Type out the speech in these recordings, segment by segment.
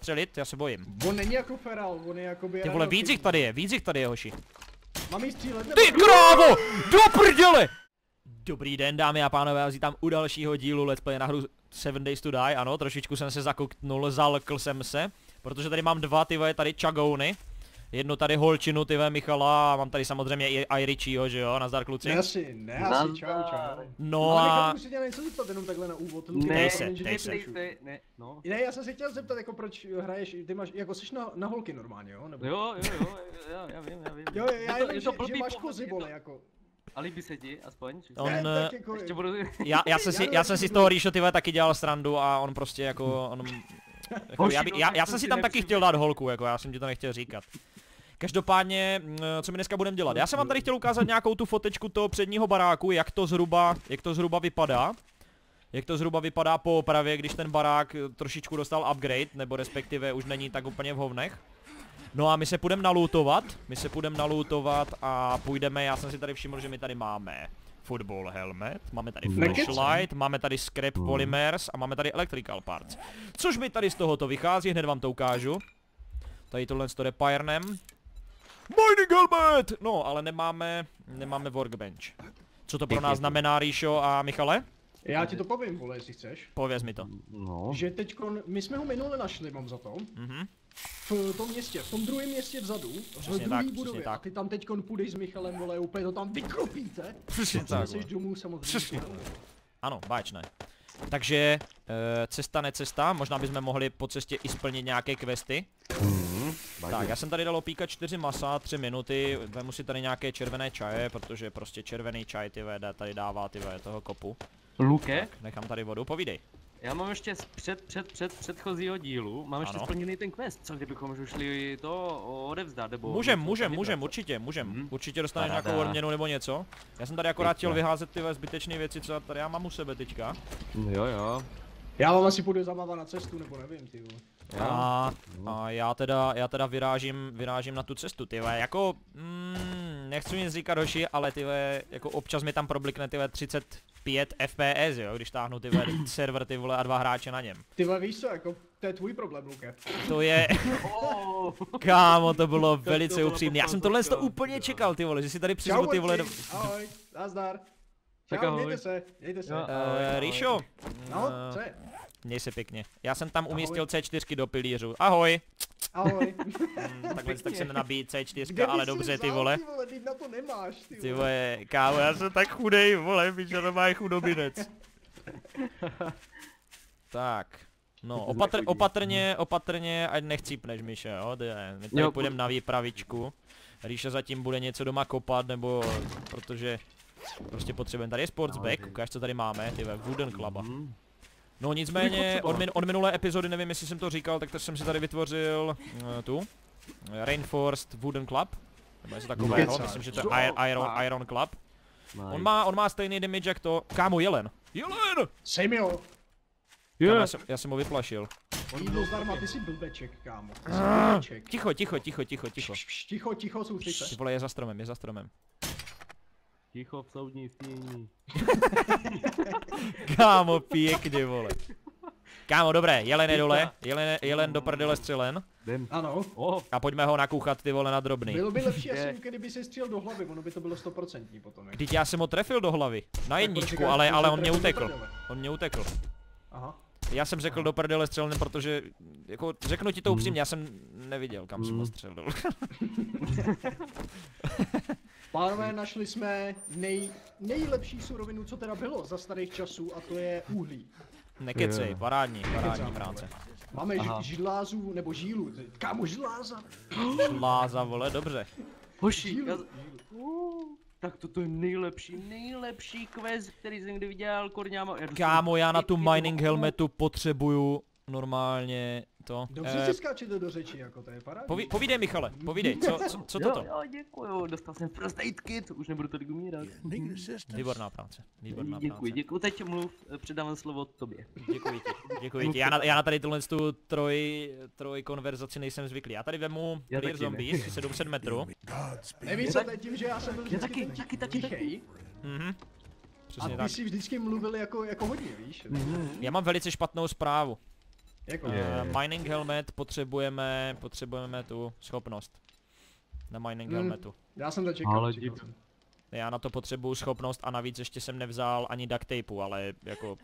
střelit? Já se bojím. On není jako feral, on je jakoby... Ty vole, víc jich tady je, víc jich tady je, hoši. Mám jí střílet nebo... Ty krávo! Do prdele! Dobrý den, dámy a pánové, já vítám u dalšího dílu Let's Play na hru 7 Days to Die, ano, trošičku jsem se zakoknul, zalkl jsem se, protože tady mám dva, ty tady čagouny. Jednu tady holčinu, ty vole, Michala, a mám tady samozřejmě i Irichieho, že jo, nazdar kluci. Ne asi, ne asi, čau, čau. No Ale a... Si tě něco zeptat jenom takhle na úvod. Luky, Ne, Dej já se, dej se. přerušu. Ne, ne, no. Ne, já jsem se chtěl zeptat, jako proč hraješ, ty máš, jako jsi na, na holky normálně, jo? Nebo... Jo, jo, jo, jo, já vím, já vím. Jo, já Je jenom, to- je že, to že máš kozy, vole, jako. A líbí se ti, aspoň? či- On, ne, eh, tak jako... Ještě budu... Já, já, jsem si, já jsem si z toho Ríšo ty vole taky dělal srandu a on prostě jako, on, jako já, by, já, já jsem si tam taky chtěl dát holku, jako já jsem ti to nechtěl říkat. Každopádně, mm, co my dneska budeme dělat? Já jsem vám tady chtěl ukázat nějakou tu fotečku toho předního baráku, jak to zhruba, jak to zhruba vypadá. Jak to zhruba vypadá po opravě, když ten barák eh, trošičku dostal upgrade, nebo respektive už není tak úplně v hovnech. No a my se půjdeme nalootovat, my se půjdeme nalootovat a půjdeme, já jsem si tady všiml, že my tady máme football helmet, máme tady flashlight, máme tady scrap polymers a máme tady electrical parts. Což mi tady z tohoto vychází, hned vám to ukážu. Tady tohle s Repairnem. Mining helmet! No, ale nemáme, nemáme workbench. Co to pro nás znamená, Ríšo a Michale? Já ti to povím, vole, jestli chceš. Pověz mi to. No. Že teďkon, my jsme ho minule našli, mám za to. Mhm. V tom městě, v tom druhém městě vzadu, v Přesně druhé tak, přesně budově. tak. A ty tam teďkon půjdeš s Michalem, vole, úplně to tam vykropíte. Přesně tak. Jsi domů samozřejmě. Přesně. Ano, báječné. Takže, e, cesta necesta, možná bychom mohli po cestě i splnit nějaké questy. Tak, já jsem tady dal opíkat 4 masa, 3 minuty, vemu si tady nějaké červené čaje, protože prostě červený čaj ty vede, tady dává ty vede toho kopu. Luke, Nechám tady vodu, povídej. já mám ještě z před, před, před předchozího dílu, mám ještě Ano. splněný ten quest, co kdybychom už šli to odevzdat, nebo... Můžem, můžem, můžem, určitě, můžem. Mhm. Určitě dostaneš Paráda. nějakou odměnu nebo něco. Já jsem tady akorát chtěl vyházet ty zbytečné věci, co tady já mám u sebe teďka. Jo, jo. Já vám asi půjdu zabava na cestu, nebo nevím, ty vole. A, a já teda, já teda vyrážím, vyrážím na tu cestu, ty vole, jako, mm, nechci nic říkat hoši, ale ty vole, jako občas mi tam problikne ty vole 35 FPS, jo, když táhnu ty vole server ty vole a dva hráče na něm. Ty vole, víš co, jako, to je tvůj problém, Luke. To je, Oh, kámo, to bylo to velice upřímné. Já jsem tohle to úplně čekal, ty vole, že si tady přizvu ty vole. Ahoj, nazdar. Čau, mějte se, mějte se. Uh, Ríšo, No, co je? Měj se pěkně. Já jsem tam Ahoj. umístil C4 do pilířů. Ahoj. Ahoj. Takhle tak se nenabíjí C4, Kde ale dobře ty vzal, vole. Ty vole, ty na to nemáš, ty Ty vole. vole, kámo, já jsem tak chudej, vole, víš, že to má chudobinec. tak, no, opatr, opatrně, opatrně, ať nechcípneš, Míše, jo, ty, my tady Jo, půjdeme na výpravičku. Ríša zatím bude něco doma kopat, nebo, protože prostě potřebujeme, tady je sportsback, ukáž, co tady máme, ty ve Wooden Cluba. No nicméně, od, min, od minulé epizody, nevím, jestli jsem to říkal, tak to jsem si tady vytvořil uh, tu, eh, Rainforest Wooden Club, nebo něco takového, myslím, že to je Iron, fakt. Iron Club. Nice. On má, on má stejný damage jak to, kámo, jelen. Jelen! Sejmi ho. Kámo, Jo, já, jsem, já jsem ho vyplašil. Jídlo zdarma, ty jsi blbeček, kámo. Ty jsi Ah. blbeček. Ticho, ticho, ticho, ticho, ticho. Ticho, ticho, soustřeď Ty vole, je za stromem, je za stromem. Ticho v soudní stění. Kámo, pěkně, vole. Kámo, dobré, jelen je dole, jelen, jelen do prdele střelen. Jdem. Ano. Oh, A pojďme ho nakuchat ty vole na drobný. Bylo by lepší Je. asi, kdyby se střílel do hlavy, ono by to bylo stoprocentní potom. jak- Vždyť já jsem ho trefil do hlavy. Na jedničku, ale, ale on mě utekl. On mě utekl. Aha. Já jsem řekl do prdele střelný, protože, jako, řeknu ti to upřímně, já jsem neviděl, kam jsem ho Mm. střelil. Pánové, našli jsme nej, nejlepší surovinu, co teda bylo za starých časů, a to je uhlí. Nekecej, parádní, parádní práce. Máme Aha. ži- židlázů, nebo žílu, kámo, židláza. Láza, vole, dobře. hoši, Žílu. já... Tak toto je nejlepší, nejlepší quest, který jsem kdy viděl, dostanu Kámo, já na tu mining helmetu potřebuju normálně to. Dobře Eh, si skáčete do řeči, jako to je parádní. poví, povídej Michale, povídej, co, co, co Jo, toto? jo, děkuju, dostal jsem first aid kit, už nebudu tady umírat. Výborná práce, výborná Děkuji, práce. děkuji, teď mluv, eh, předávám slovo tobě. Děkuji ti, děkuji ti. Já na, já na tady tuhle tu troj, troj konverzaci nejsem zvyklý. Já tady vemu Já Clear. Zombies, 700 metrů. To je tím, že já jsem byl vždycky taky, taky, taky, tichej, Mhm. a Přesně ty tak. si vždycky mluvil jako, jako hodně, víš? Já mám velice špatnou zprávu. Jako. Uh, mining helmet potřebujeme, potřebujeme tu schopnost. Na mining Hmm. helmetu. já jsem to čekal. Ale čekal jsem. Já na to potřebuju schopnost a navíc ještě jsem nevzal ani duct tapeu, ale jako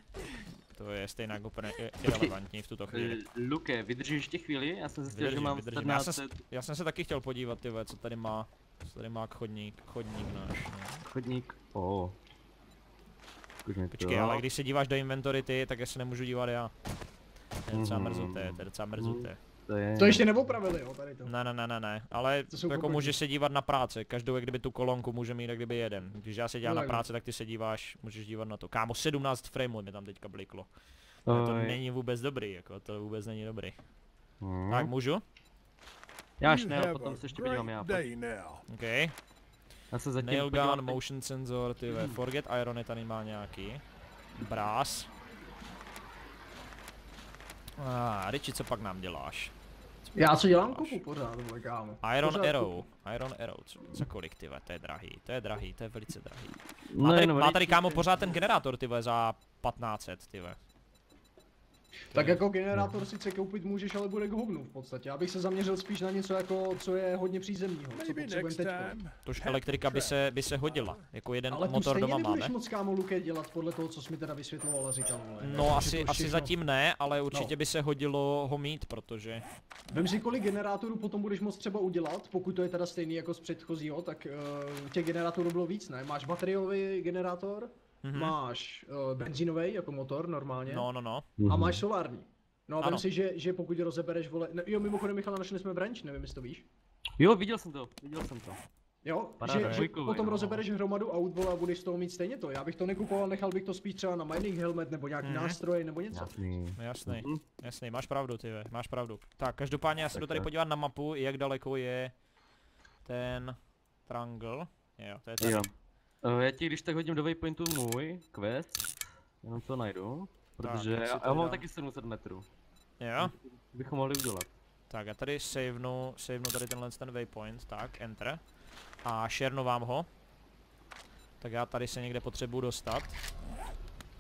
to je stejně jako úplně i- irrelevantní v tuto chvíli. Eh, Luke, vydržíš ještě chvíli? Já jsem zjistil, že mám vydržím. Já jsem, 14 já jsem se taky chtěl podívat, ty co tady má, co tady má chodník, chodník náš. No. chodník. O. Zkus mi to. Počkej, ale když se díváš do inventory ty, tak já se nemůžu dívat já. To je docela Mhm. mrzuté, to je docela mrzuté. To je... To ještě neopravili, jo, tady to. Ne, ne, ne, ne, ne, ale To jako můžeš se dívat na práce, každou jak kdyby tu kolonku může mít jak kdyby jeden. Když já se dívám No na práci, tak ty se díváš, můžeš dívat na to. Kámo, 17 frameů mi tam teďka bliklo. To Oj. není vůbec dobrý, jako to vůbec není dobrý. Hmm. Tak můžu? Já až ne, potom se ještě podívám já. OK. Já se zatím Nail gun, motion sensor, ty ve, forget irony tady má nějaký. Brass. A ah, Richie, co pak nám děláš? Já co dělám kupu pořád, vole, kámo. Iron Pořád Arrow, kupu. Iron Arrow, co, za kolik ty ve, to je drahý, to je drahý, to je velice drahý. No, Má tady, jenom má tady kámo pořád ten generátor ty ve, za 1500 ty ve. Tak jako generátor sice koupit můžeš, ale bude k hovnu v podstatě. Já bych se zaměřil spíš na něco jako, co je hodně přízemního, co potřebujeme teď. Tož elektrika by se, by se hodila, jako jeden Ale tu motor stejně doma nebudeš máme. moc kámo Luke dělat podle toho, co jsi mi teda vysvětloval a říkal, vole. No asi, to asi všechno- zatím ne, ale určitě No. by se hodilo ho mít, protože Vem si, kolik generátorů potom budeš moct třeba udělat, pokud to je teda stejný jako z předchozího, tak uh, těch generátorů bylo víc, ne? Máš bateriový generátor, Mhm. máš uh, benzínový jako motor normálně no no no. a Mhm. máš solární. No a vem si, že, že pokud rozebereš, vole, no, jo mimochodem Michal, našli jsme branch, nevím jestli to víš. Jo, viděl jsem to, viděl jsem to. Jo, Paráda, že, že potom no. rozebereš hromadu aut, vole, a budeš z toho mít stejně to. Já bych to nekupoval, nechal bych to spíš třeba na mining helmet nebo nějaký Mhm. nástroje nebo něco. Jasný. No Jasný, Mhm. jasný, máš pravdu ty ve, máš pravdu. Tak každopádně já se jdu tady podívat na mapu, jak daleko je ten triangle. Jo, to je tady. Jo. Eh, Já ti když tak hodím do waypointu můj quest, jenom to najdu, protože si já, já mám dám? taky 700 metrů. Jo, Bychom mohli udělat. tak já tady savenu, savenu tady tenhle ten waypoint, tak, enter. A šernovám ho. Tak já tady se někde potřebuju dostat.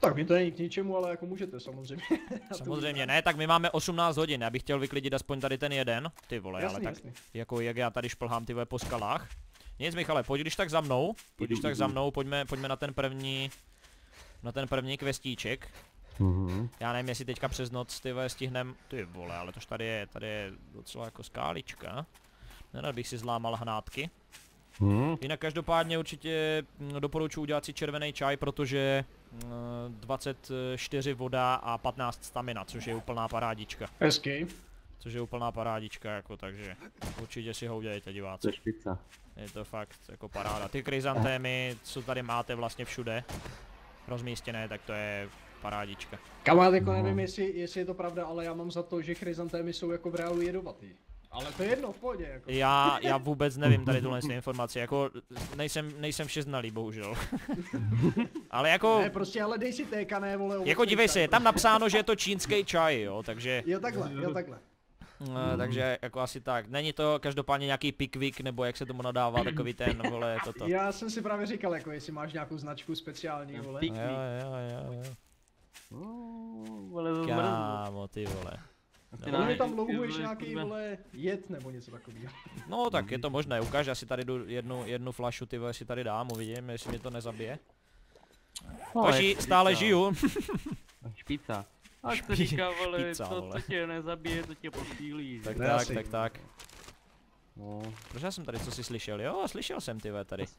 Tak mi to není k ničemu, ale jako můžete samozřejmě. Samozřejmě ne, tak my máme 18 hodin, já bych chtěl vyklidit aspoň tady ten jeden. Ty vole, ale jasný, tak jasný. jako jak já tady šplhám ty vole po skalách. Nic Michale, pojď když tak za mnou, pojď když tak za mnou, pojďme, pojďme na ten první, na ten první questíček. Mhm. Já nevím, jestli teďka přes noc ty vole stihnem, ty vole, ale tož tady je, tady je docela jako skálička. Nerad bych si zlámal hnátky. Mhm. Jinak každopádně určitě mm, doporučuji udělat si červený čaj, protože mm, 24 voda a 15 stamina, což je úplná parádička. Hezky. Což je úplná parádička, jako, takže určitě si ho udělejte To diváci. je špica. Je to fakt jako paráda. Ty kryzantémy, co tady máte vlastně všude rozmístěné, tak to je parádička. Kamarád, jako No. nevím, jestli, jestli je to pravda, ale já mám za to, že chryzantémy jsou jako v reálu jedovatý. Ale to je jedno, v pohodě, jako. Já, já vůbec nevím tady tuhle informaci, jako nejsem, nejsem všeznalý, bohužel. Ale jako, Ne, prostě, ale dej si téka, ne, vole, jako dívej se, je tam napsáno, že je to čínský čaj, jo, takže, Jo, takhle, jo, takhle. No, takže jako asi tak. Není to každopádně nějaký pikvik, nebo jak se tomu nadává, takový ten, vole, toto. Já jsem si právě říkal, jako jestli máš nějakou značku speciální, vole. Pik- Jo, jo, jo, jo. Oh, vole, to. Kámo, ty vole. Ty mi tam louhuješ nějaký, vole, jed nebo něco takového. No tak je to možné, ukáž, já si tady jdu jednu, jednu flašu, ty vole, si tady dám, uvidím, jestli mě to nezabije. No, jak stále žiju. Špica. A co Špi- říká, vole, špica, to, co tě nezabije, to tě posílí. tak Ne, tak, asi. tak tak. No, Proč já jsem tady co si slyšel? Jo, slyšel jsem ty tady. to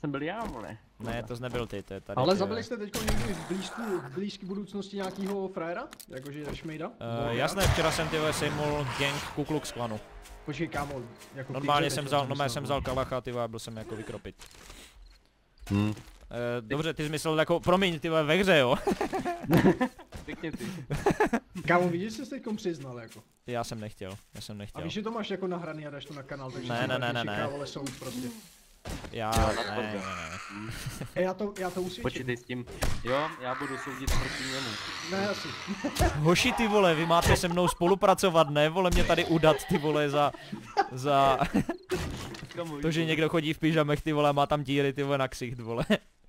jsem byl já, vole. Ne, to jsi nebyl ty, to je tady. Ale zabili jste teď někdy v blízku, v blízké budoucnosti nějakýho frajera? Jakože Šmejda? Uh, jasné, včera jsem ty sejmul gang Ku Klux Klanu. Počkej, kámo, jako Normálně jsem vzal, normálně jsem vzal kalacha, ty a byl jsem jako vykropit. Hm. Uh, dobře, ty jsi myslel jako, promiň, ty vole, ve hře, jo? Pěkně ty. Kámo, vidíš, že jsi teď přiznal, jako. Já jsem nechtěl, já jsem A nechtěl. víš, že to máš jako nahraný a dáš to na kanál, takže Ne, si ne, ne, ne, ne. Vole, soud prostě. Já, ne, ne, to. ne, ne. E, já to, já to usvědčím. Počítej s tím. Jo, já budu soudit proti němu. Ne, asi. Hoši ty vole, vy máte se mnou spolupracovat, ne vole mě tady udat ty vole za, za to, že někdo chodí v pyžamech ty vole a má tam díry ty vole na ksicht vole.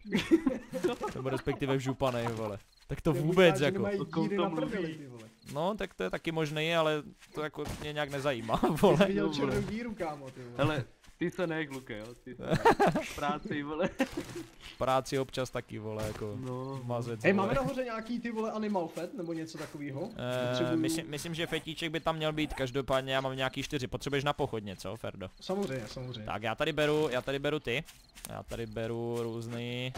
Nebo respektive v županech vole. Tak to vůbec jako. vole. No, tak to je taky možný, ale to jako mě nějak nezajímá, Ty jsi vole. viděl No, černou vole. díru, kámo, ty vole. Hele, ty se nech, Luke, jo? Ty se nech. Práci, vole. Práci občas taky, vole, jako No. mazec, Hej, vole. máme nahoře nějaký ty vole animal fat nebo něco takového? Eh, myslím, myslím, že fetíček by tam měl být, každopádně já mám nějaký čtyři, potřebuješ na pochod něco, Ferdo? Samozřejmě, samozřejmě. Tak já tady beru, já tady beru ty, já tady beru různý,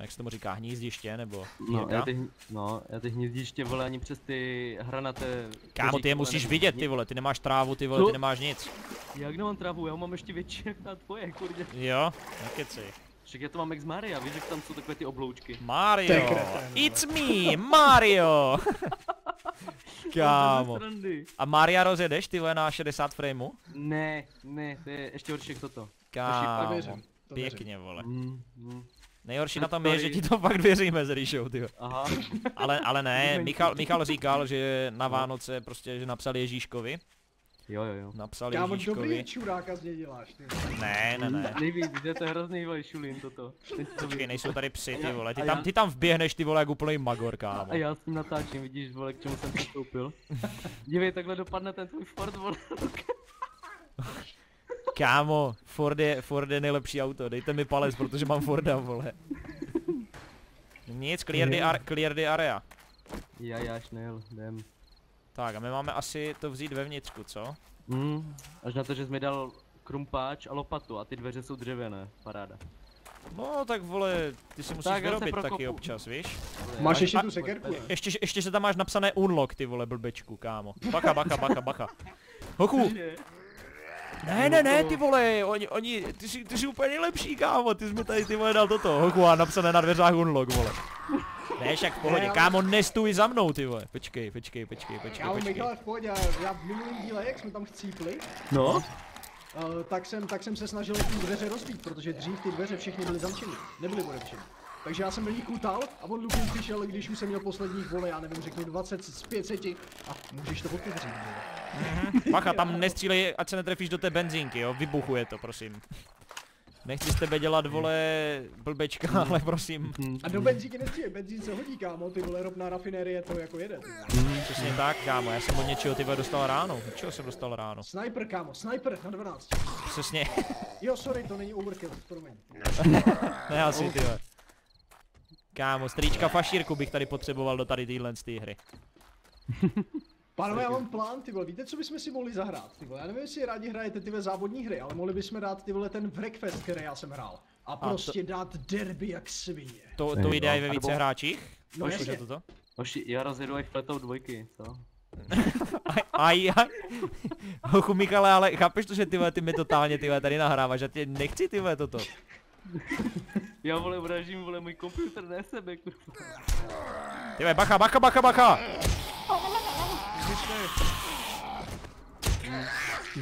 jak se tomu říká, hnízdiště, nebo No, já ty, no, já ty hnízdiště, vole, ani přes ty hranaté... Kámo, ty je vole, musíš nevidím. vidět, ty vole, ty nemáš trávu, ty vole, ty No. nemáš nic. Jak nemám trávu, já ho mám ještě větší jak na tvoje, kurde. Jo, nekeci. Však já to mám jak z Maria, víš, jak tam jsou takové ty obloučky. Mario, it's me, Mario. Kámo. A Maria rozjedeš, ty vole, na 60 frameů? Ne, ne, to je ještě horší jak toto. To Kámo, to pěkně, vole. Mm, mm. Nejhorší na tom je, že ti to fakt věříme s Ríšou, ty vole. Aha. Ale, ale ne. Michal, Michal říkal, že na Vánoce prostě, že napsal Ježíškovi. Jo, jo, jo. Napsal Kámo, Ježíškovi. dobrý čuráka z něj děláš, ty. Ne, ne, ne. Nejvíc, že to je hrozný vole šulín toto. Počkej, nejsou tady psy, ty vole. Ty tam, ty tam vběhneš, ty vole, jak úplný magor, kámo. A já s tím natáčím, vidíš, vole, k čemu jsem přistoupil. Dívej, takhle dopadne ten tvůj Ford, vole. Kámo, Ford je, Ford je nejlepší auto, dejte mi palec, protože mám Forda, vole. Nic, clear the, ar- clear the area. Já, já, šnel, jdem. Tak a my máme asi to vzít vevnitřku, co? Mm, až na to, že jsi mi dal krumpáč a lopatu a ty dveře jsou dřevěné, paráda. No tak vole, ty si musíš Tak, vyrobit taky občas, víš? Máš ještě tu sekerku? Ještě, ještě se tam máš napsané unlock, ty vole, blbečku, kámo. Bacha, bacha, bacha, bacha. Hochu, ne, ne, ne, ty vole, oni, oni, ty jsi, ty jsi úplně nejlepší, kámo, ty jsi mi tady, ty vole, dal toto, hochu, a napsané na dveřách unlock, vole. Ne, však v pohodě, kámo, nestůj za mnou, ty vole. Počkej, počkej, počkej, počkej, Kámo, počkej. Michale, v pohodě, já v minulém díle, jak jsme tam chcípli, No? uh, tak, jsem, tak jsem se snažil ty dveře rozbít, protože dřív ty dveře všechny byly zamčeny, nebyly odepřeny. Takže já jsem do nich kutal a on Lupin přišel, když už jsem měl posledních vole, já nevím, řeknu 20 z 500 a můžeš to otevřít, vole. Bacha, tam nestřílej, ať se netrefíš do té benzínky, jo, vybuchuje to, prosím. Nechci z tebe dělat, vole, blbečka, ale prosím. Hm. A do benzínky nestřílej, benzín se hodí, kámo, ty vole, ropná rafinérie to jako jede. ty vole. Přesně tak, kámo, já jsem od něčeho ty vole dostal ráno. Čeho jsem dostal ráno? Sniper, kámo, sniper na 12. Přesně, Jo, sorry, to není overkill, promiň. ne asi ty vole. Kámo, strýčka fašírku bych tady potřeboval do tady téhle z té hry. Pánové, já mám plán, ty vole, víte, co bychom si mohli zahrát, ty vole, já nevím, jestli rádi hrajete ty vole závodní hry, ale mohli bychom dát ty vole ten Wreckfest, který já jsem hrál. A to- prostě dát derby jak svině. To, to jde no, i ve více hráčích? No Jakože jasně. toto? Hoši, já rozjedu až fletou dvojky, co? Aj, aj. Hochu Michale, ale chápeš to, že ty vole, ty mi totálně ty vole, tady nahráváš a ty nechci ty vole, toto. Já vole vražím, vole, můj počítač, ne sebe, kurva. Ty vole, bacha, bacha, bacha, bacha!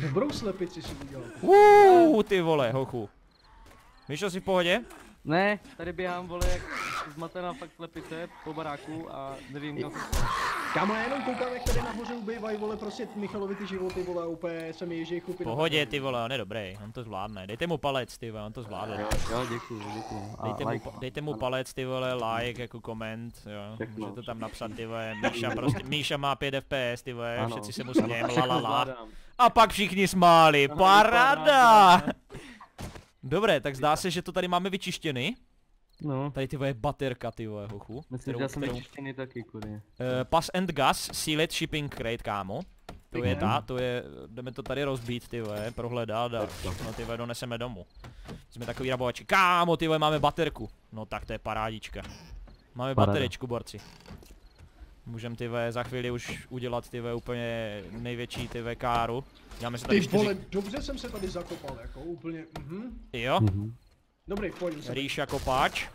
Dobrou slepici si udělal. Uuu, ty vole, hochu. Míšo, jsi v pohodě? Ne, tady běhám, vole, jak zmatená fakt slepice po baráku a nevím, kam. Kámo, já jenom koukám, jak tady nahoře ubývají, vole, prostě Michalovi ty životy, vole, a úplně se mi ježí na pohodě, ty vole, on je dobrý, on to zvládne. Dejte mu palec, ty vole, on to zvládne. Jo, jo, děkuju. A Dejte mu, like. pa- dejte mu palec, ty vole, like, jako koment, jo. Všechno. Můžete tam napsat, ty vole, Míša prostě, Míša má 5 FPS, ty vole, Ano. všetci se mu smějem, la la la. A pak všichni smáli, paráda. Dobré, tak zdá se, že to tady máme vyčištěny. No, Tady ty vole baterka, ty vole, hochu. myslím, že já jsem vyčištěný taky, kudy. Uh, pass and gas, sealed shipping crate, kámo. To je ta, to je, jdeme to tady rozbít, ty vole, prohledat a no ty vole, doneseme domů. Jsme takový rabovači. Kámo, ty vole, máme baterku. No tak to je parádička. Máme Paráda. baterečku, borci. Můžem ty za chvíli už udělat ty úplně největší ty káru. Dáme se tady Ty čtyři... vole, dobře jsem se tady zakopal, jako úplně, mhm. Jo, Dobrý, pojď se. Ríša kopáč.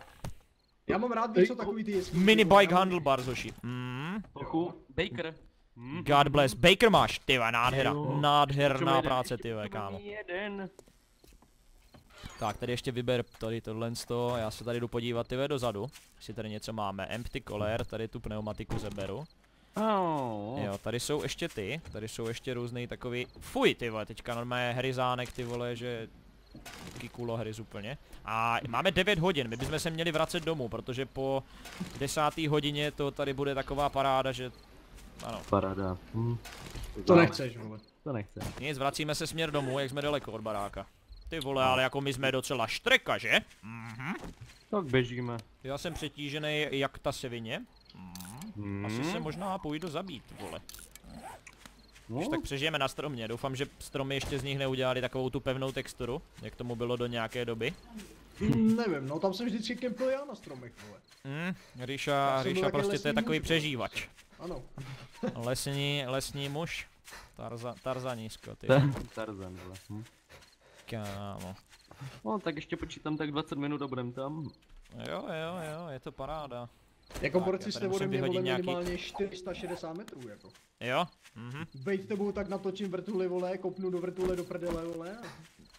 Já mám rád víc co takový ty jeskyně. Mini bike handlebar, Zoši. Mm. Trochu, Baker. Hm. God bless. Baker máš, ty nádhera. Jo. Nádherná práce, ty kámo. Jeden. Tak, tady ještě vyber tady tohle sto, já se tady jdu podívat ty dozadu, jestli tady něco máme, empty collar, tady tu pneumatiku zeberu. Oh. Jo, tady jsou ještě ty, tady jsou ještě různý takový, fuj ty vole, teďka normálně hryzánek ty vole, že Taky kulohry úplně. A máme 9 hodin, my bychom se měli vracet domů, protože po desáté hodině to tady bude taková paráda, že... Ano, Paráda. Hm. To nechceš, vole. To nechce. nic, vracíme se směr domů, jak jsme daleko od baráka. Ty vole, ale jako my jsme docela štreka, že? Mhm. Tak běžíme. Já jsem přetížený jak ta sevině. Hmm. Asi se možná půjdu zabít, vole. no, Když tak přežijeme na stromě, doufám, že stromy ještě z nich neudělali takovou tu pevnou texturu, jak tomu bylo do nějaké doby. Hm, nevím, no tam jsem vždycky kempil já na stromech, vole. Hm, Já Ríša, Ríša prostě to je takový muž. přežívač. Ano. Lesní, lesní muž. Tarza, tarzanísko, ty. Tarzan, vole. Hm. Kámo. No, tak ještě počítám tak 20 minut a budem tam. Jo, jo, jo, je to paráda. Jako Tak, borci jste ode mě vole nějaký- minimálně 460 metrů, jako. Jo? Mhm. Bejt tebou tak natočím vrtuli, vole, kopnu do vrtule do prdele, vole.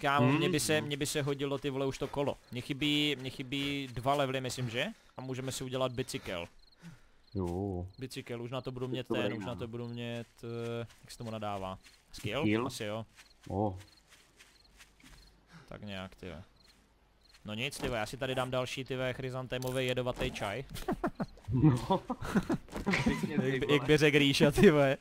Kámo, Hmm. mně by se, mně by se hodilo ty vole už to kolo. Mně chybí, mně chybí dva levely, myslím, že? A můžeme si udělat bicykel. Jo. Bicykel, už na to budu mít to ten, už na to budu mít, uh, jak se tomu nadává? Skill? Skill? Asi jo. O. Tak nějak, ty. ve. No nic, ty, ve, já si tady dám další, ty ve, chryzantémový jedovatý čaj. No. Jak, jak by řekl Ríša, ty ve.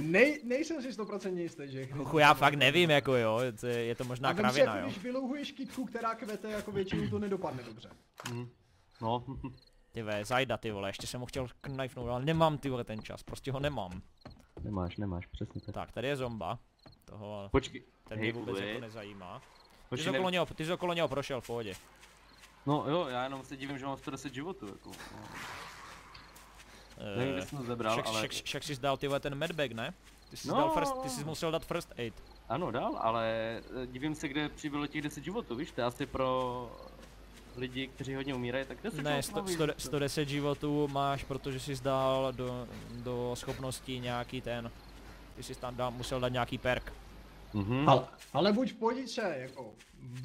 Nej, nejsem si 100% jistý, že... Chuchu, já fakt nevím, jako jo, to je, je to A možná si, kravina, jako, jo. když vylouhuješ kytku, která kvete, jako většinou to nedopadne dobře. Hm. No. Ty ve, zajda, ty vole, ještě jsem mu chtěl knifnout, ale nemám, ty vole, ten čas, prostě ho nemám. nemáš, nemáš, přesně tak. Tak, tady je zomba. Toho, Počkej. ten mě hej, vůbec jako nezajímá. Ty jsi, okolo něho, ty jsi okolo něho prošel v pohodě. No jo, já jenom se divím, že mám 110 životů, jako. No. Nevím, Eh, kde jsem to zebral, však, ale... však, však jsi dal ty vole ten medbag, ne? Ty jsi, No, dal first, ty jsi musel dát first aid. Ano, dál, ale eh, divím se, kde přibylo těch 10 životů, víš, to je asi pro lidi, kteří hodně umírají, tak 10 Ne, životů sto, má sto, víc. 110 životů máš, protože jsi dal do, do schopností nějaký ten... Ty jsi tam dal, musel dát nějaký perk. Mhm. Ale, ale buď v pohodice, jako.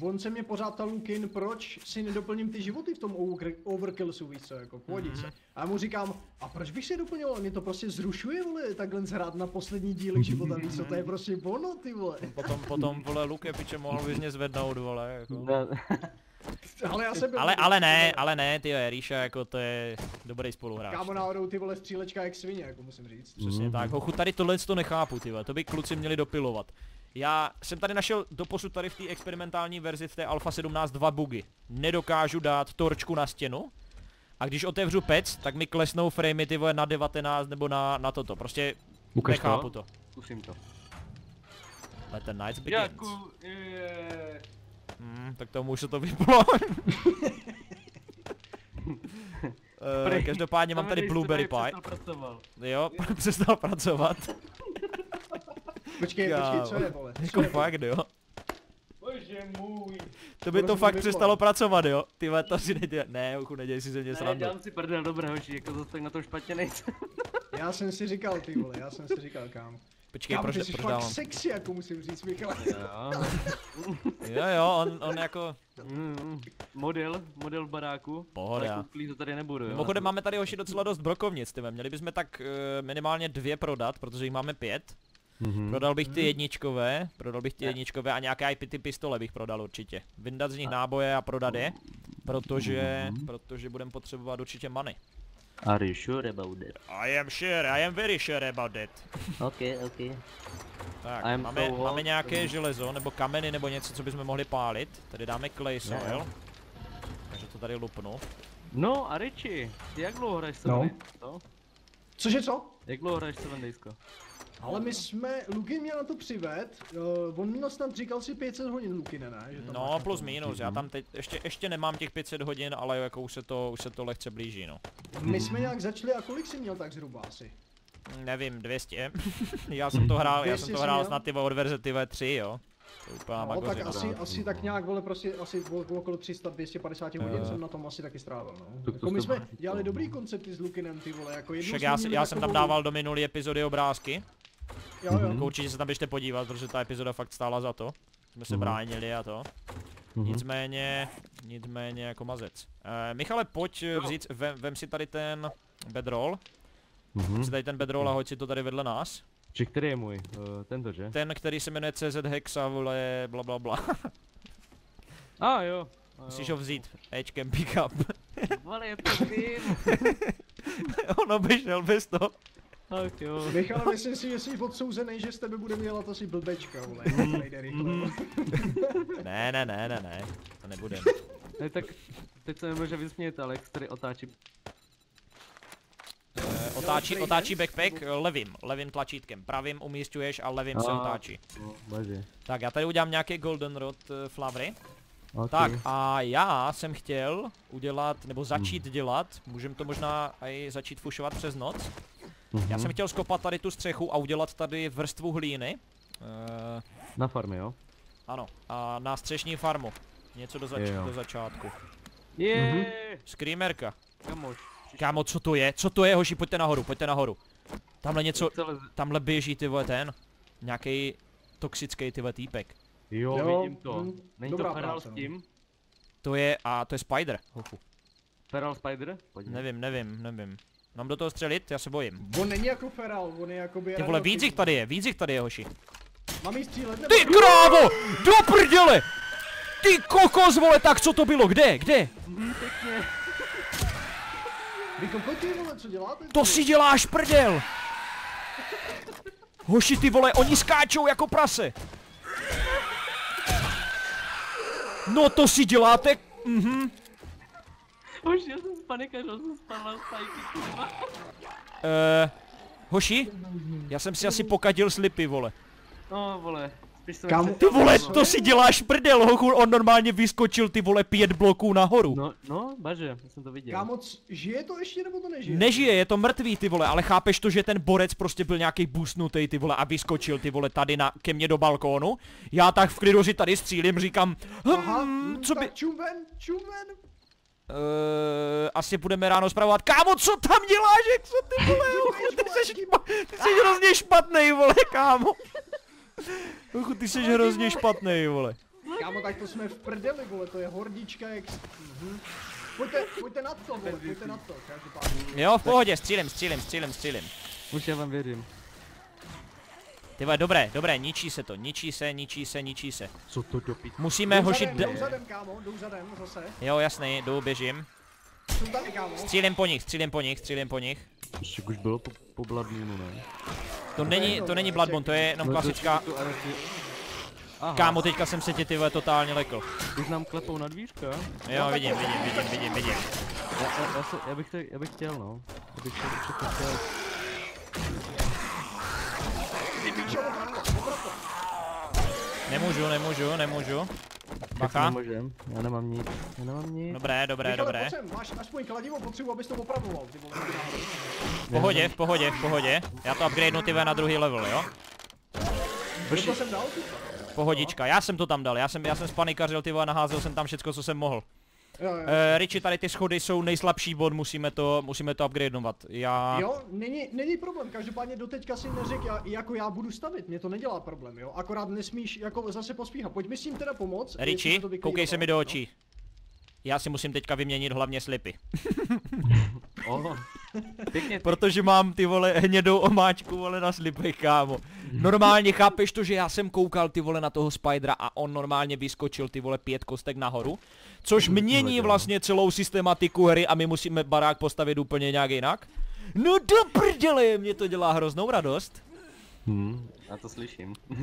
On se mě pořád ptal Lukin, proč si nedoplním ty životy v tom over- overkillsu, víš co, jako v pohodice. Mhm. A já mu říkám, a proč bych si je doplňoval, mě to prostě zrušuje, vole, takhle zhrát na poslední dílek života, víš co, to je prostě ono, ty vole. Potom, potom, vole, Luke piče mohl bys mě zvednout, vole, jako. Ne, Ale já jsem byl... Ale, ale ne, ale ne, ty jo, Ríša, jako to je dobrý spoluhráč. Kámo náhodou ty vole střílečka jak svině, jako musím říct. Přesně tak, hochu, tady tohle to nechápu, ty vole, to by kluci měli dopilovat. Já jsem tady našel doposud tady v té experimentální verzi v té Alpha 17 dva bugy. Nedokážu dát torčku na stěnu a když otevřu pec, tak mi klesnou framey ty vole na 19 nebo na, na toto, prostě Ukaž nechápu to. to. Zkusím to. Let the night begins. Jaku, je. Hmm, tak tomu už se to vyplo. Eh, každopádně mám tady blueberry pie. Jo, přestal pracovat. Počkej, Kámo. počkej, co je, vole? Co Jako je, fakt, jo. Bože můj. To by to fakt přestalo pracovat, jo. Ty vole, to si nedělej. Ne, uchu, nedělej si ze mě Ne, srandu. dělám si prdel, dobré hoši, jako zase tak na tom špatně nejsem. Já jsem si říkal, ty vole, já jsem si říkal, kámo. Počkej, Kámo, proč, ty jsi proč fakt dávám? sexy, jako musím říct, Michale. Jo, jo, on, on jako... Mm, model, model v baráku. Pohoda. Ale to tady nebudu, jo. Mimochodem máme tady hoši docela dost brokovnic, tyve. Měli bychom tak uh, minimálně dvě prodat, protože jich máme pět. Mhm. Prodal bych ty jedničkové, prodal bych ty jedničkové a nějaké i ty pistole bych prodal určitě. Vyndat z nich náboje a prodat je, protože, Mhm. protože budeme potřebovat určitě money. Are you sure about that? I am sure, I am very sure about it. Okay, okay. Tak, I am máme, so máme nějaké železo, nebo kameny, nebo něco, co bychom mohli pálit. Tady dáme clay soil. Takže to tady lupnu. No a Richie, ty jak dlouho hraješ No. Co? Cože co? Jak dlouho hraješ Seven Daysko? Ale my jsme, Luky mě na to přived, uh, on měl snad říkal si 500 hodin Luky, ne, ne? Že tam No plus minus, já tam teď ještě, ještě nemám těch 500 hodin, ale jako už se to, už se to lehce blíží no. My jsme nějak začali a kolik jsi měl tak zhruba asi? Nevím, 200. já jsem to hrál, já 200 jsem to hrál měl? snad ty od verze ty 3 jo. Úplná No, tak asi, asi tak nějak, vole, prostě asi okolo 300, 250 hodin Jo. jsem na tom asi taky strávil, no. to Jako my jsme dělali dobrý koncepty s Lukinem, ty vole, jako jednou Však já, já jsem tam dával do minulé epizody obrázky, Jo, jo. jako určitě se tam běžte podívat, protože ta epizoda fakt stála za to. Jsme se Mhm. bránili a to. Mhm. Nicméně, nicméně jako mazec. E, Michale, pojď eh, vzít, vem, vem si tady ten bedroll, Mhm. Vem si tady ten bedroll a hoď si to tady vedle nás. Či který je můj? Uh, tento, že? Ten, který se jmenuje CZ Hexa, vole, bla bla bla. A ah, jo. A Musíš jo. ho vzít, Ečkem pick up. Vole, je to vím. On obešel bez toho. Tak jo. Michal, myslím si, že jsi odsouzený, že z tebe bude dělat asi blbečka, vole. Mhm. Nejde rychle. Ne, ne, ne, ne, ne, to nebudem. Ne, tak teď se nemůže vysmět, ale jak tady otáčí. Eh, Otáčí, otáčí backpack eh, levým, levým tlačítkem. Pravým umístuješ a levým se A. otáčí. No, bože. Tak já tady udělám nějaké golden rod eh, flowery. Okay. Tak a já jsem chtěl udělat, nebo začít dělat, můžeme to možná i začít fušovat přes noc. Já jsem chtěl skopat tady tu střechu a udělat tady vrstvu hlíny. Uh, Na farmě, jo? ano, a na střešní farmu. Něco do, zač- Jo. do začátku. Je. Screamerka. Kamoš. Kámo, co to je? Co to je, hoši, pojďte nahoru, pojďte nahoru. Tamhle něco, tamhle běží ty vole ten. Nějaký toxický ty vole týpek. Jo, Jo, vidím to. hm, Není dobrá to Feral s no. tím? To je, a to je spider, hochu. Feral Spider? Pojďme. Nevím, nevím, nevím. Mám do toho střelit? Já se bojím. On není jako feral, on je jakoby... Ty vole, víc jich tady je, víc jich tady je, hoši. Mám jí střílet nebo... Ty krávo! Do prdele! Ty kokos, vole, tak co to bylo? Kde? Kde? Vy kokoti, vole, co děláte? To si děláš prdel! Hoši, ty vole, oni skáčou jako prase. No to si děláte... Mhm. Už já jsem spanikařil, jsem stajky, kurva. Eh, hoši? Já jsem si asi pokadil slipy, vole. No, vole. Chtěl- Ty vole, to si děláš prdel, hochu, on normálně vyskočil ty vole pět bloků nahoru. No, no, baže, já jsem to viděl. Kámo, žije to ještě nebo to nežije? Nežije, je to mrtvý ty vole, ale chápeš to, že ten borec prostě byl nějaký busnutý ty vole a vyskočil ty vole tady na, ke mně do balkónu. Já tak v klidu si tady střílím, říkám, Aha, hm, hm, co by... tak čum ven, čum ven. Uh, asi budeme ráno zpravovat. Kámo, co tam děláš, jak co ty vole, uchu, ty jsi, špa- ty jsi hrozně špatný, vole, kámo. Uchu, ty jsi hrozně špatný, vole. Kámo, tak to jsme v prdeli, vole, to je hordička jak... Mhm. Pojďte, pojďte na to, vole, pojďte na to, každopádně. Jo, v pohodě, střílím, střílím, střílím, střílím. Už já vám věřím. Ty vole, dobré, dobré, ničí se to, ničí se, ničí se, ničí se. Co to do? Musíme Jdou hošit... zadem, jdou zadem, kámo, jdou zadem, zase. jo, jasný, jdu, běžím. Jsou tady, kámo. Střílím po nich, střílím po nich, střílím po nich. Ještě už bylo po, po Bloodmoonu, ne? To není, to není Bloodborne, to je jenom No, to- klasická... to- to- to- Aha, Kámo, teďka jsem se tě ty vole totálně lekl. už nám klepou na dvířka. Jo, vidím, vidím, vidím, vidím, vidím. Já, já, já, se, já, bych to, já bych chtěl, no. Já bych chtěl, všechno chtěl. Nemůžu, nemůžu, nemůžu. Bacha. nemůžem, já nemám nic, já nemám nic. Dobré, dobré, Michale, dobré. pojď sem, máš aspoň kladivo, potřebu, abys to opravoval, ty vole. V pohodě, v pohodě, v pohodě. Já to upgradenu ty na druhý level, jo? To jsem dal? Pohodička, já jsem to tam dal, já jsem, já jsem spanikařil ty vole, naházel jsem tam všecko, co jsem mohl. Jo, jo. Uh, Richie, tady ty schody jsou nejslabší bod, musíme to, musíme to upgradenovat. Já... Jo, není, není problém, každopádně doteďka si neřek, já, jako já budu stavit, mě to nedělá problém, jo, akorát nesmíš jako zase pospíchat, pojď mi s tím teda pomoct. Richie, koukej se mi do očí. Já si musím teďka vyměnit hlavně slipy. Oh, pěkně, Protože mám ty vole hnědou omáčku vole na slipech, kámo. Normálně chápeš to, že já jsem koukal ty vole na toho Spidera a on normálně vyskočil ty vole pět kostek nahoru. Což mění vlastně celou systematiku hry a my musíme barák postavit úplně nějak jinak. No do prdele, mě to dělá hroznou radost. Hmm, já to slyším. Uh,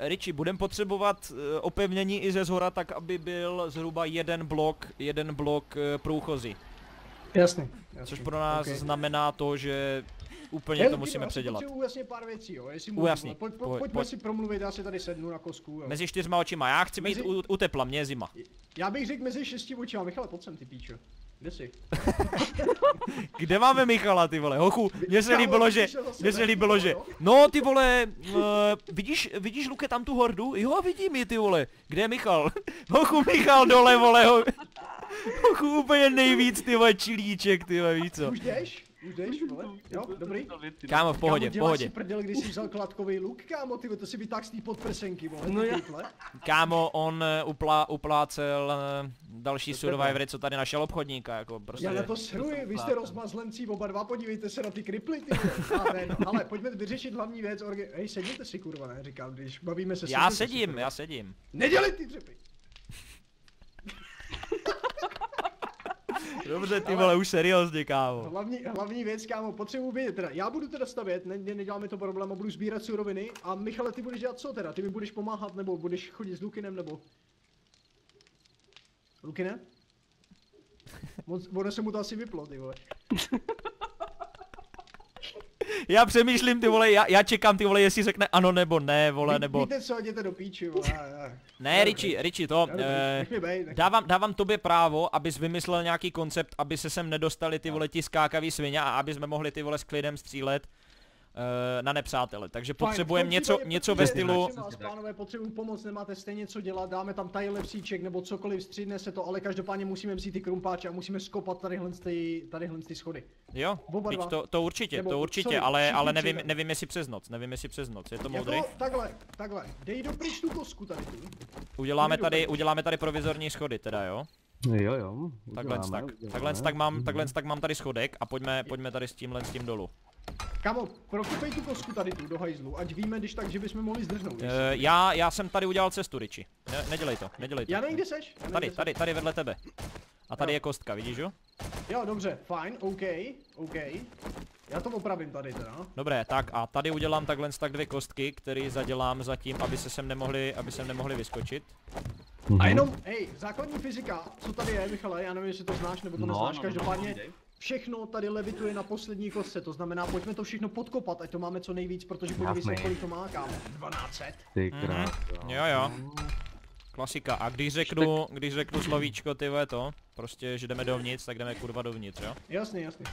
Richie, budem potřebovat uh, opevnění i ze zhora, tak aby byl zhruba jeden blok, jeden blok uh, průchozí. No. Jasný, jasný. Což pro nás okay. znamená to, že úplně Jen, to musíme já si předělat. ujasnit pár věcí, jo, jestli můžu, vole. Pojď, Pojď, pojď, pojďme pojď. si promluvit, já si tady sednu na kosku, jo. Mezi čtyřma očima, já chci být Mezi- u, u tepla, mě je zima. Já bych řekl mezi šesti očima, Michale, pojď sem, ty píčo. Kde jsi? Kde máme Michala, ty vole, hochu, mně se líbilo, že, mně se líbilo, že, jo? no ty vole, uh, vidíš, vidíš Luke tam tu hordu? Jo, vidím ji, ty vole, kde je Michal? Hochu, Michal dole, vole, ho, hochu úplně nejvíc, ty vole, čilíček, ty vole, víš co? Už jdeš? Už jdeš, vole? Jo, dobrý? Kámo, v pohodě, kámo, v pohodě. si prdel, když jsi vzal kladkový luk, kámo, ty to si vytáhl z té podprsenky, vole, No já-. Kámo, on eh, uplá, uplácel eh, další survivory, co tady našel obchodníka, jako prostě. Já na to sruji, vy jste plácem. rozmazlencí oba dva, podívejte se na ty kriply, ty no, ale pojďme vyřešit hlavní věc, orge... Hej, sedněte si, kurva, ne, říkám, když bavíme se Já sedím, já sedím. Nedělej ty dřepy! Dobře, ty vole, už seriózně, kámo. Hlavní, hlavní věc, kámo, potřebuji vědět, teda, já budu teda stavět, ne, ne, neděláme to problém a budu sbírat suroviny a Michale, ty budeš dělat co teda? Ty mi budeš pomáhat nebo budeš chodit s Lukinem nebo? Lukine? Moc, ono se mu to asi vyplo, ty vole. Já přemýšlím, ty vole, já, já čekám, ty vole, jestli řekne ano nebo ne, vole, nebo... Víte co, jděte do píči, vole. Ne, Richie, Richie, to, eh, dávám, dávám tobě právo, abys vymyslel nějaký koncept, aby se sem nedostali ty vole ti skákavý svině a aby jsme mohli ty vole s klidem střílet na nepřátele. Takže potřebujeme něco, něco ve stylu... vás, pánové, potřebuji pomoc, nemáte stejně co dělat, dáme tam tadyhle psíček nebo cokoliv, střídne se to, ale každopádně musíme vzít ty krumpáče a musíme skopat tadyhle ty, tadyhle ty schody. Jo, to, to určitě, Nebo, to určitě, sorry, ale, ale nevím, nevím jestli přes noc, nevím jestli přes noc, je to moudrý? Jako, takhle, takhle, dej do pryč tu kosku tady tu. Uděláme tady, uděláme tady provizorní schody teda, jo? Jo, jo. Takhle tak, uděláme, takhle uděláme. tak mám, takhle tak mám tady schodek a pojďme, pojďme tady s tímhle s tím dolů. Kamo, prokupej tu kosku tady tu do hajzlu, ať víme, když tak, že bychom mohli zdrhnout. Uh, já, já jsem tady udělal cestu, Riči. Ne, nedělej to, nedělej to. Já nevím, kde seš. Já Tady, kde tady, tady vedle tebe. A tady Jo. je kostka, vidíš jo? Jo, dobře, fajn, OK, OK. Já to opravím tady teda. Dobré, tak a tady udělám takhle tak dvě kostky, které zadělám zatím, aby se sem nemohli, aby sem nemohli vyskočit. Mhm. A jenom, hej, základní fyzika, co tady je, Michale, já nevím, jestli to znáš nebo to No, neznáš, no, no, každopádně no, no, všechno tady levituje na poslední kostce, to znamená, pojďme to všechno podkopat, ať to máme co nejvíc, protože podívej se, kolik to má, kámo, 1200. Ty Mhm. krás. Jo, jo. Klasika. A když řeknu, když řeknu slovíčko, ty vole, to, prostě, že jdeme dovnitř, tak jdeme kurva dovnitř, jo? Jasný, jasný.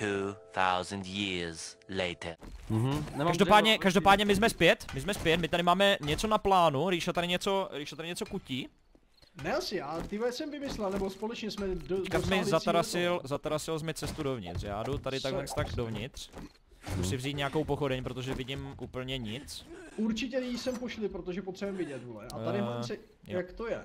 2,000 years later. Mhm. Každopádně, dřevo, každopádně my jsme zpět, my jsme zpět, my tady máme něco na plánu, Ríša tady něco, Ríša tady něco kutí. Ne asi já, ty jsem vymyslel, nebo společně jsme do, dosáhli mi zatarasil, toho. zatarasil jsi mi cestu dovnitř, já jdu tady takhle tak dovnitř. Zkus si vzít nějakou pochodeň, protože vidím úplně nic. Určitě jí sem pošli, protože potřebujeme vidět, vole. A tady Eh, mám se, jo. jak to je.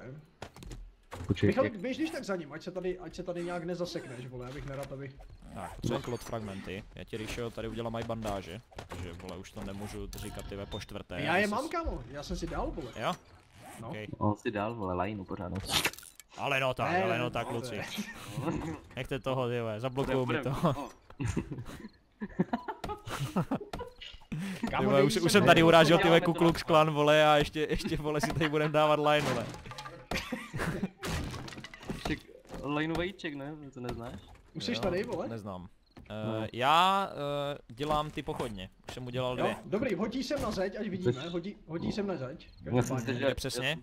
Počkej, Michal, jak- běž když tak za ním, ať se tady, ať se tady nějak nezasekneš, vole, abych nerad, aby... Tak, potřebujeme klot fragmenty. Já ti Ríšo tady udělám i bandáže, protože vole už to nemůžu říkat ty ve po čtvrté. Já je mám, kámo, já jsem si dal, vole. Jo? No. Okay. On si dal, vole, lajnu pořádnou. Ale no tak, ale no tak, ne. kluci. Nechte toho, ty vole, zablokujou mi to. Ty Kámo, vole, už, už jsem tady urážel ty Ku Klux Klan, vole, a ještě, ještě, vole, si tady budem dávat line, vole. Ček, lajnu vajíček, ne? To neznáš? Už jsi tady, vole? Neznám. No. Uh, já uh, dělám ty pochodně, už jsem udělal Jo, dvě. dobrý, hodí sem na zeď, ať vidíme, hodí, hodí sem na zeď. Kde přesně?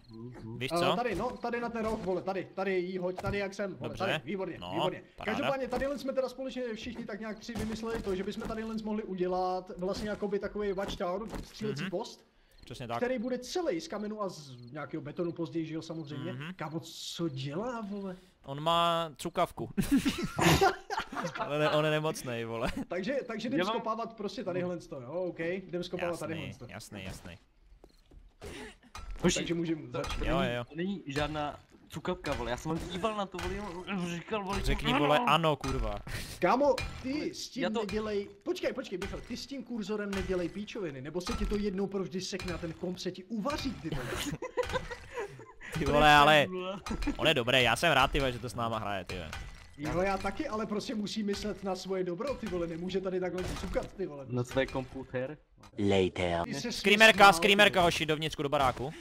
Víš Uh, co? tady, no, tady na ten roh, vole, tady, tady jí hoď, tady jak jsem, vole, Dobře. tady, výborně, No, výborně. paráda. Každopádně tadyhle jsme teda společně všichni tak nějak tři vymysleli to, že bychom tadyhle mohli udělat vlastně jakoby takový watchtower, střílecí Mhm. post, Přesně tak. který bude celý z kamenu a z nějakého betonu později, že jo, samozřejmě. Mhm. Kámo, co dělá, vole? On má cukavku. on, je, on je nemocnej, vole. Takže, takže jdem Já mám- skopávat prostě tadyhle to, jo, OK, jdem skopávat tadyhle Jasný, to. jasný, jasný. Takže můžeme začít. Jo, jo. To není žádná cukavka, vole, já jsem vám díval na to, vole, říkal, vole, Řekni, vole, ano, kurva. Kámo, ty s tím to- nedělej, počkej, počkej, Michal, ty s tím kurzorem nedělej píčoviny, nebo se ti to jednou provždy sekne a ten komp se ti uvaří, ty vole. Ty vole, ale on je dobrý, já jsem rád, ty vole, že to s náma hraje, ty vole. Jo, já taky, ale prostě musí myslet na svoje dobro, ty vole, nemůže tady takhle cukat, ty vole. Na své komputer. Later. Screamerka, smál, screamerka, hoši, dovnitřku do baráku.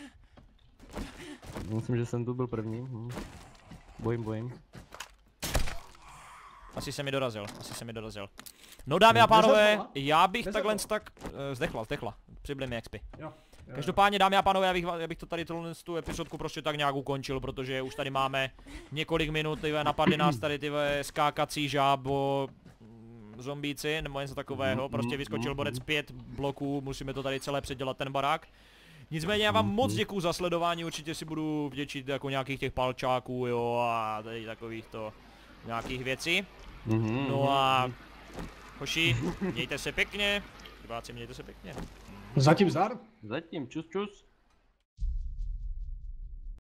Myslím, že jsem tu byl první. Hm. Bojím, bojím. Asi se mi dorazil, asi se mi dorazil. No dámy a pánové, já bych takhle tak, uh, zdechla, zdechla, přibyli mi expy. Jo, jo, Každopádně dámy a pánové, já bych, já bych to tady tohle tu epizodku prostě tak nějak ukončil, protože už tady máme několik minut, ty vole, napadly nás tady ty vole skákací žábo, mm, zombíci nebo něco takového, prostě vyskočil borec pět bloků, musíme to tady celé předělat ten barák. Nicméně já vám moc děkuju za sledování, určitě si budu vděčit jako nějakých těch palčáků, jo, a tady takových to nějakých věcí. Mhm, No a hoši, mějte se pěkně, diváci mějte se pěkně. Zatím zdar. Затем чус-чус.